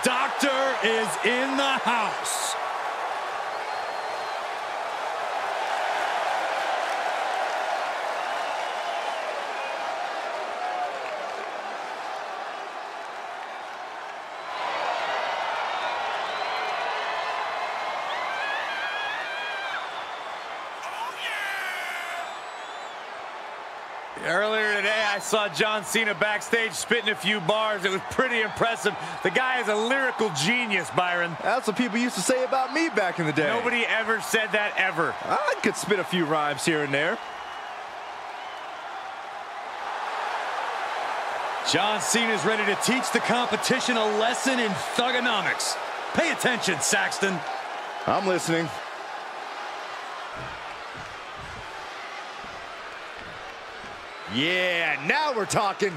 The saw John Cena backstage spitting a few bars. It was pretty impressive. The guy is a lyrical genius, Byron. That's what people used to say about me back in the day. Nobody ever said that ever. I could spit a few rhymes here and there. John Cena is ready to teach the competition a lesson in thuganomics. Pay attention, Saxton. I'm listening. Yeah, now we're talking.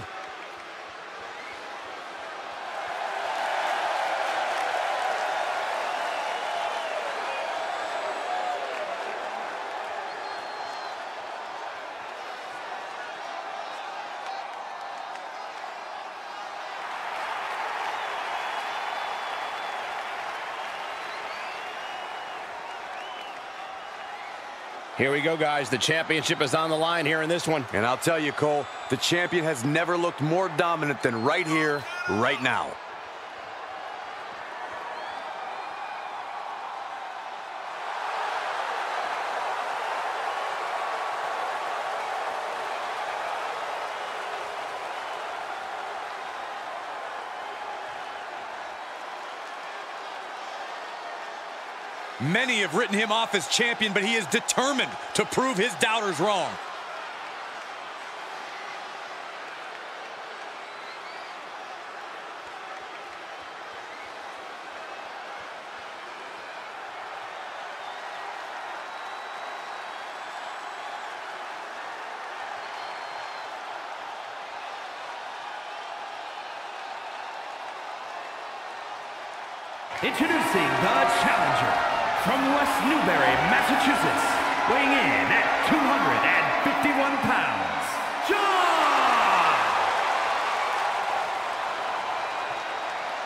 Here we go, guys. The championship is on the line here in this one. And I'll tell you, Cole, the champion has never looked more dominant than right here, right now. Many have written him off as champion, but he is determined to prove his doubters wrong. Introducing the challenger from West Newbury, Massachusetts, weighing in at 251 pounds, John!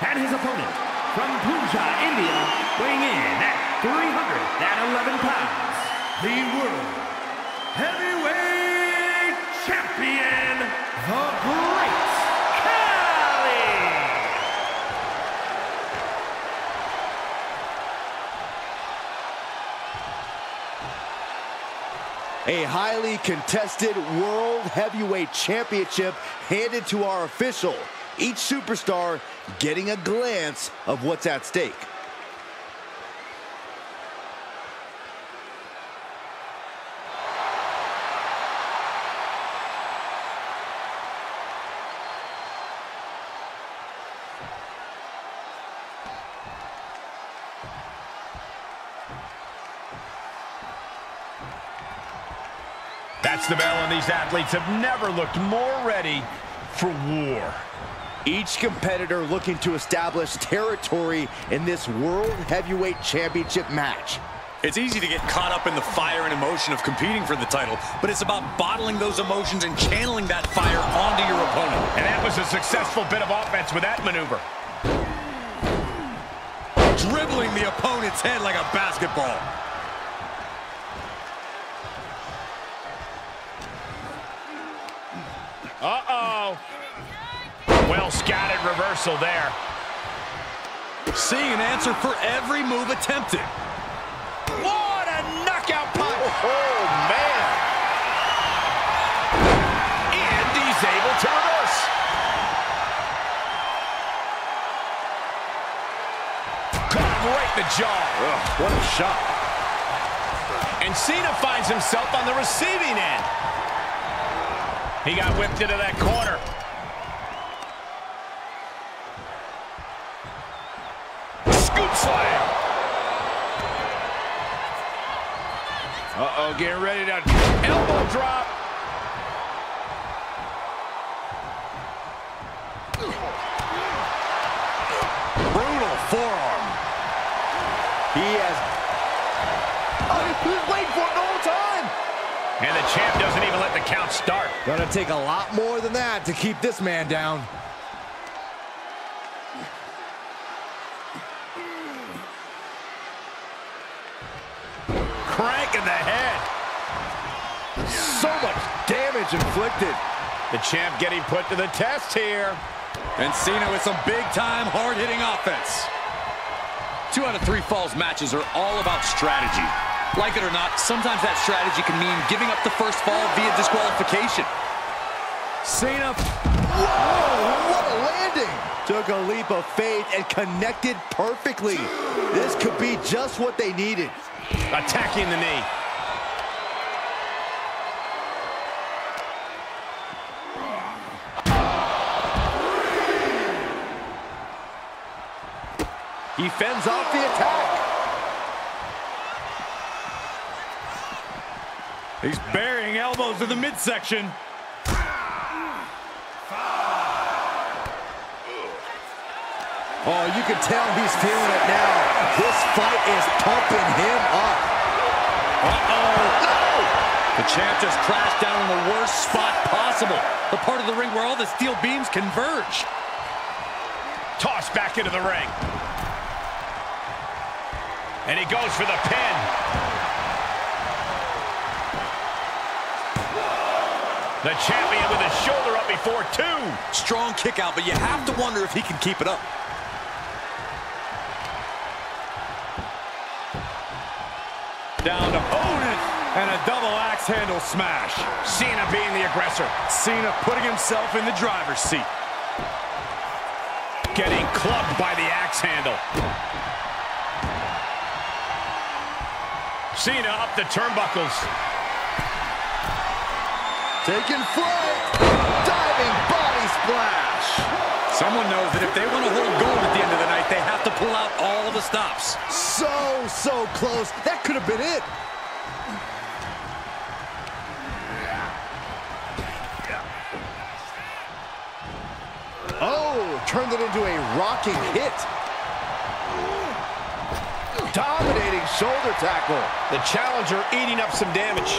And his opponent from Punjab, India, weighing in at 311 pounds, the World Heavyweight Champion, the Great A highly contested World Heavyweight Championship handed to our official. Each superstar getting a glance of what's at stake. These athletes have never looked more ready for war. Each competitor looking to establish territory in this World Heavyweight Championship match. It's easy to get caught up in the fire and emotion of competing for the title, but it's about bottling those emotions and channeling that fire onto your opponent. And that was a successful bit of offense with that maneuver. Dribbling the opponent's head like a basketball. Uh-oh. Well scattered reversal there. Seeing an answer for every move attempted. What a knockout punch! Oh, oh, man! And he's able to reverse. Caught him right in the jaw. Ugh, what a shot. And Cena finds himself on the receiving end. He got whipped into that corner. Scoop slam. Uh-oh, getting ready to elbow drop. Brutal forearm. He has... Oh, waiting for it the whole time! And the champ count start. Gonna take a lot more than that to keep this man down. Crank in the head. So much damage inflicted. The champ getting put to the test here. And Cena with some big-time, hard-hitting offense. Two out of three falls matches are all about strategy. Like it or not, sometimes that strategy can mean giving up the first fall via disqualification. Cena, Whoa, what a landing! Took a leap of faith and connected perfectly. This could be just what they needed. Attacking the knee. He fends off the attack. He's burying elbows in the midsection. Oh, you can tell he's feeling it now. This fight is pumping him up. Uh-oh. No! The champ just crashed down in the worst spot possible. The part of the ring where all the steel beams converge. Tossed back into the ring. And he goes for the pin. The champion with his shoulder up before two. Strong kick out, but you have to wonder if he can keep it up. Down to opponent and a double axe handle smash. Cena being the aggressor. Cena putting himself in the driver's seat. Getting clubbed by the axe handle. Cena up the turnbuckles. Taking flight. Diving body splash. Someone knows that if they want to hold gold at the end of the night, they have to pull out all of the stops. So, so close. That could have been it. Oh, turned it into a rocking hit. Dominating shoulder tackle. The challenger eating up some damage.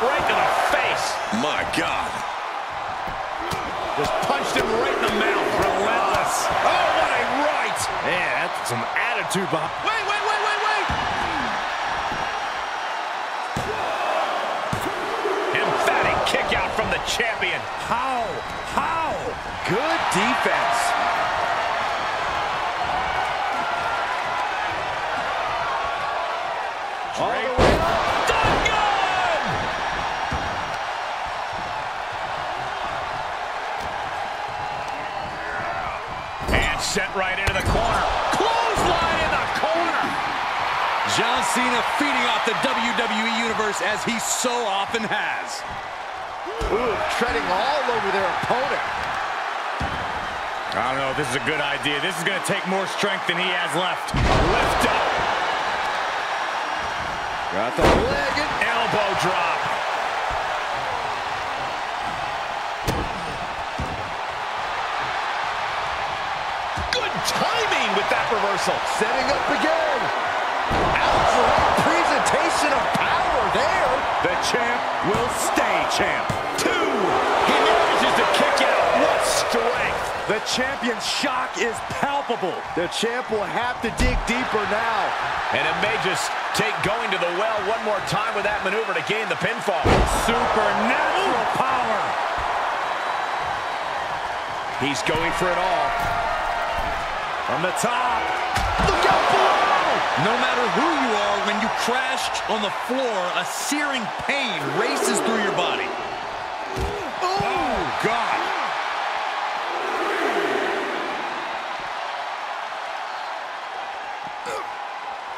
Right to the face. My God. Just punched him right in the mouth. Relentless. Oh, what a right. Man, that's some attitude behind. Wait, wait, wait, wait, wait. Emphatic kick out from the champion. How? How? Good defense. All sent right into the corner. Clothesline in the corner. John Cena feeding off the WWE Universe as he so often has. Ooh, treading all over their opponent. I don't know if this is a good idea. This is going to take more strength than he has left. Lift up. Got the leg and Elbow drop. Reversal. setting up again. Outright presentation of power there. The champ will stay champ. Two. He manages to kick out. What strength. The champion's shock is palpable. The champ will have to dig deeper now. And it may just take going to the well one more time with that maneuver to gain the pinfall. Supernatural power. He's going for it all. From the top. Look out below. No matter who you are, when you crash on the floor, a searing pain races through your body. Oh, God.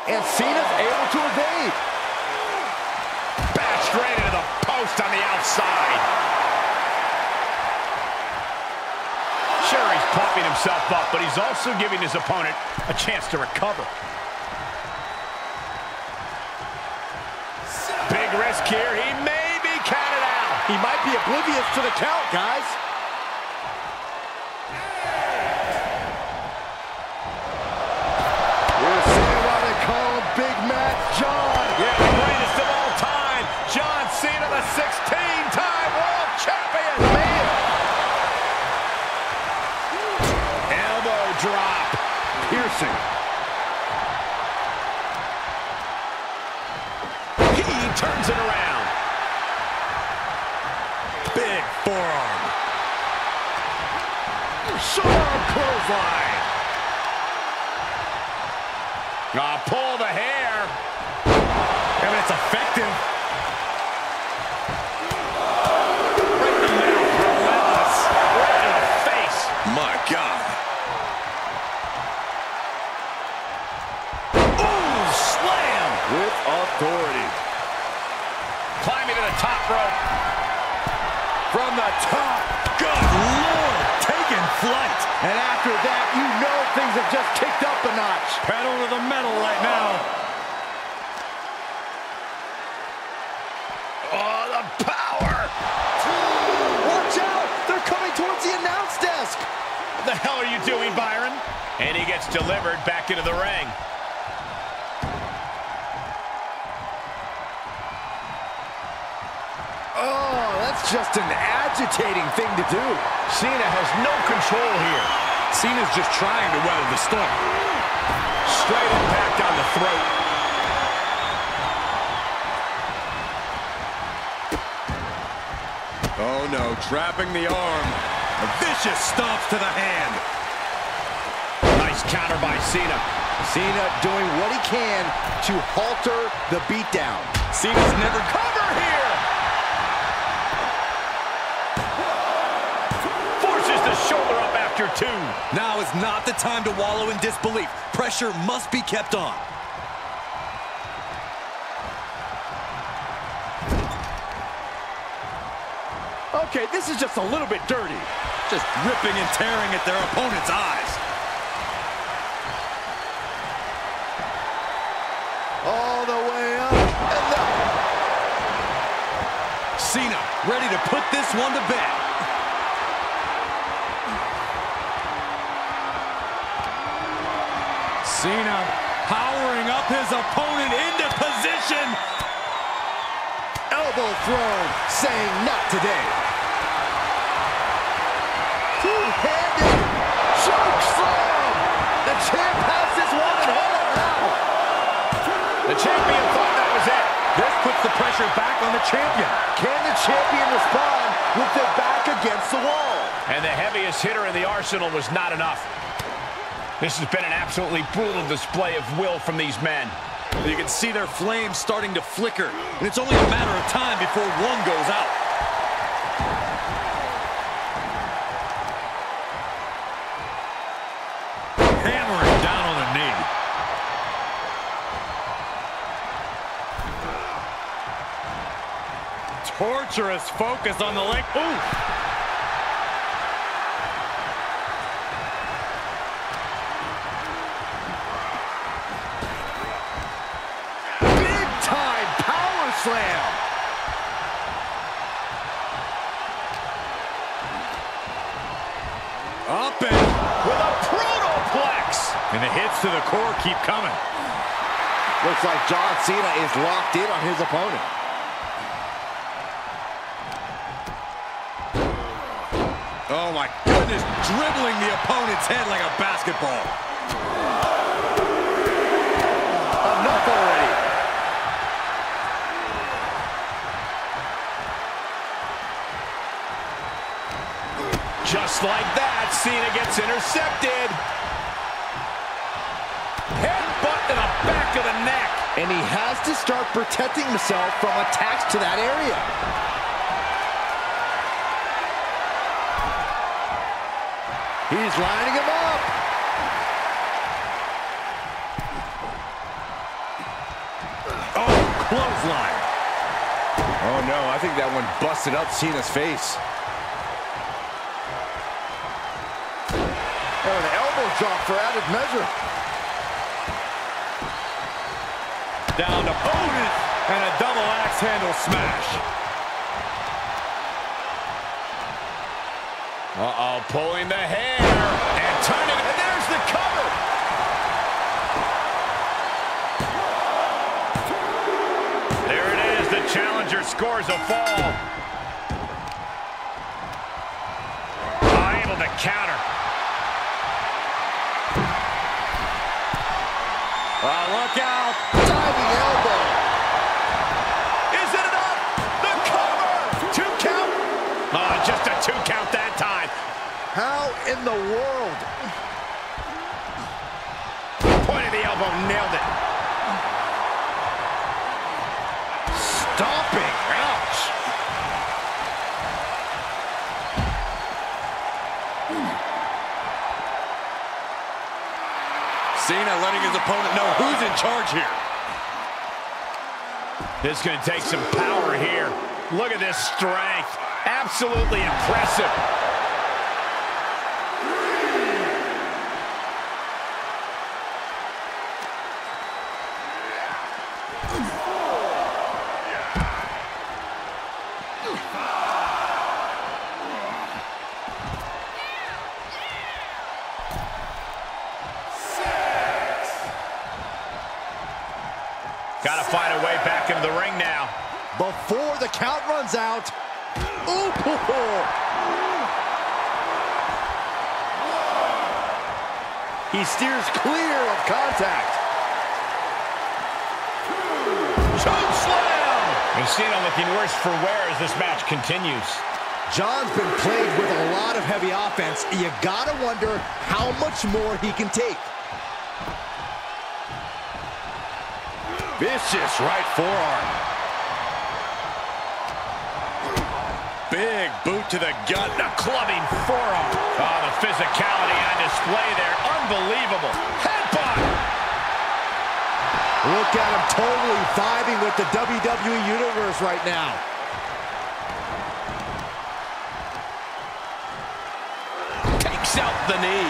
And Cena's able to evade. Bashed right into the post on the outside. Himself up, but he's also giving his opponent a chance to recover. Big risk here. He may be counted out. He might be oblivious to the count, guys. Short clothesline. Ah, pull the hair. And it's effective. Right in the middle. Relentless. Right in the face. My God. Ooh, slam. With authority. Climbing to the top rope. From the top. Good Lord. Taking flight. And after that, you know things have just kicked up a notch. Pedal to the metal right now. Oh, the power. Watch out! They're coming towards the announce desk. What the hell are you doing, Byron? And he gets delivered back into the ring. Just an agitating thing to do. Cena has no control here. Cena's just trying to weather the storm. Straight impact on the throat. Oh no, trapping the arm. A vicious stomps to the hand. Nice counter by Cena. Cena doing what he can to halter the beatdown. Cena's never cover here. Shoulder up after two. Now is not the time to wallow in disbelief. Pressure must be kept on. Okay, this is just a little bit dirty. Just ripping and tearing at their opponent's eyes. All the way up. And. Cena ready to put this one to bed. Cena powering up his opponent into position. elbow thrown, saying not today. Two-handed choke slam. The champ has this one in hand now. The champion thought that was it. This puts the pressure back on the champion. Can the champion respond with their back against the wall? And the heaviest hitter in the arsenal was not enough. This has been an absolutely brutal display of will from these men. You can see their flames starting to flicker, and it's only a matter of time before one goes out. Hammering down on the knee. Torturous focus on the leg. Ooh! To the core keep coming. Looks like John Cena is locked in on his opponent. Oh my goodness, dribbling the opponent's head like a basketball. Enough already. Just like that, Cena gets intercepted. Back of the neck. And he has to start protecting himself from attacks to that area. He's lining him up. Oh, clothesline. Oh no, I think that one busted up Cena's face. Oh, an elbow drop for added measure. Down opponent and a double axe handle smash. Uh-oh, pulling the hair. And turning, and there's the cover. There it is, the challenger scores a fall. Able to counter. Oh, look out. How in the world? Point of the elbow, nailed it. Stomping. Ouch. Cena letting his opponent know who's in charge here. This is going to take some power here. Look at this strength. Absolutely impressive. He steers clear of contact. Choke slam! And Cena looking worse for wear as this match continues. John's been plagued with a lot of heavy offense. You gotta wonder how much more he can take. Vicious right forearm. Big boot to the gut. The clubbing forearm. Oh, the physicality on display there. Unbelievable. Headbutt! Look at him totally vibing with the WWE Universe right now. Takes out the knee.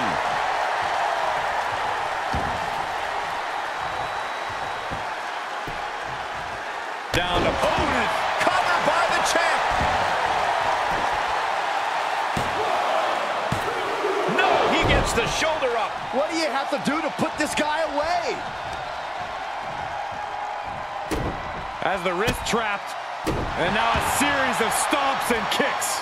Down to opponent. Covered by the champ. No, gets the shoulder up. What do you have to do to put this guy away? As the wrist trapped. And now a series of stomps and kicks.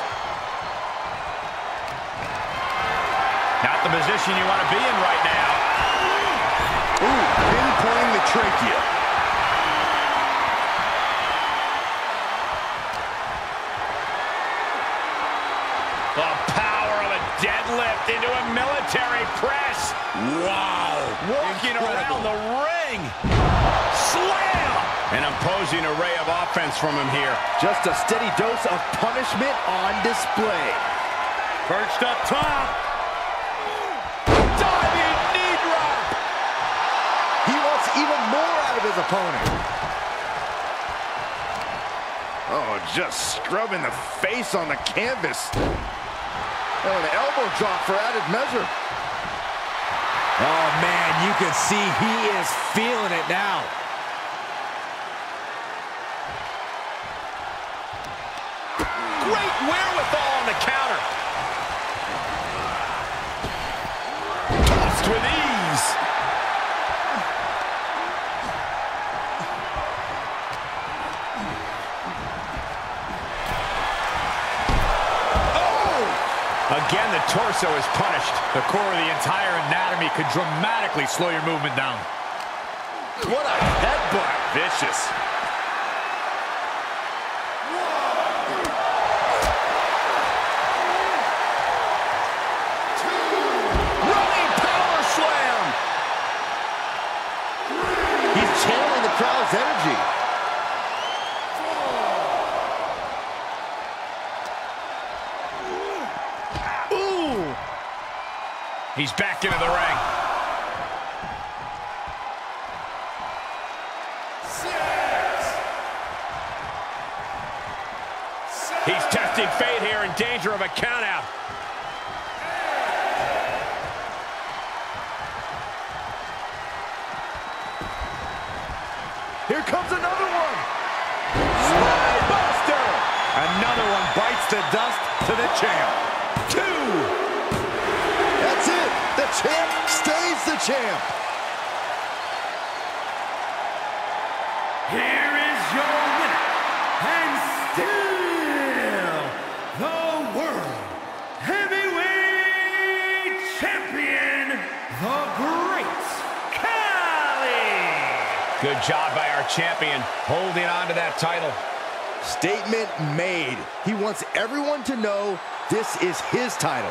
Not the position you want to be in right now. Ooh, pinpointing the trachea. Offense from him here. Just a steady dose of punishment on display. Perched up top. Diving knee drop. He wants even more out of his opponent. Oh, just scrubbing the face on the canvas. Oh, an elbow drop for added measure. Oh, man, you can see he is feeling it now. Great wherewithal on the counter. Tossed with ease. Oh! Again, the torso is punished. The core of the entire anatomy could dramatically slow your movement down. What a headbutt. Vicious. He's back into the ring. He's testing fate here in danger of a countout. Here comes another one. Buster. Another one bites the dust to the champ. Champ. Here is your winner, and still the World Heavyweight Champion, the Great Khali. Good job by our champion, holding on to that title. Statement made. He wants everyone to know This is his title.